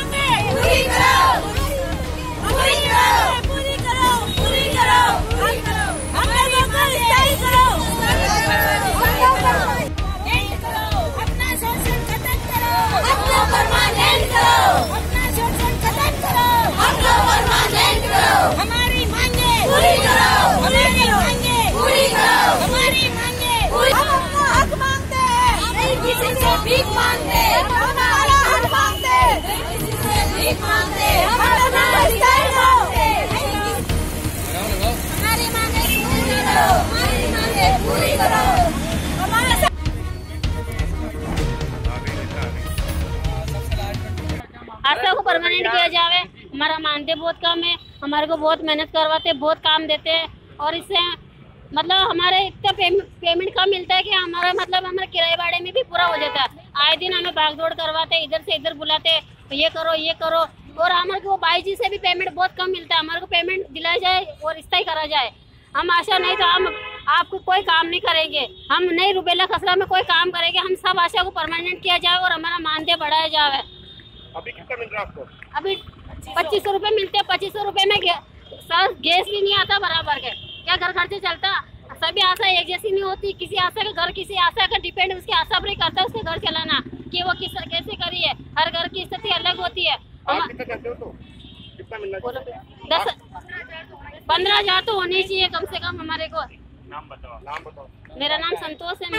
हमारी आशा को परमानेंट किया जावे। हमारा मानदेय बहुत कम है हमारे को बहुत मेहनत करवाते हैं बहुत काम देते। हैं और इससे मतलब हमारे इतना पेमेंट कम मिलता है कि हमारा मतलब हमारे किराए भाड़े में भी पूरा हो जाता है। आए दिन हमें भागदौड़ करवाते इधर से इधर बुलाते हैं ये करो ये करो। और हमारे को बाई जी से भी पेमेंट बहुत कम मिलता है। हमारे को पेमेंट दिलाया जाए और स्थायी करा जाए। हम आशा नहीं तो हम आपको कोई काम नहीं करेंगे। हम नहीं रुबेला खसरा में कोई काम करेंगे। हम सब आशा को परमानेंट किया जाए और हमारा मानदेय बढ़ाया जाए। अभी कितना मिल रहा है आपको? अभी पच्चीस सौ रूपए मिलते हैं पच्चीस सौ रूपए में सर गैस भी नहीं आता बराबर के। क्या घर खर्चे चलता? सभी आशा एक जैसी नहीं होती। किसी आशा का घर किसी आशा का डिपेंड उसकी आशा पर ही करता है उसके घर चलाना। कि वो किस तरह कैसे करी है हर घर की स्थिति अलग होती है। हो तो? कितना मिलना बोलो। चाहिए? दस पंद्रह हज़ार तो होनी चाहिए कम से कम हमारे को। नाम बताओ। नाम बताओ। मेरा नाम संतोष है मैं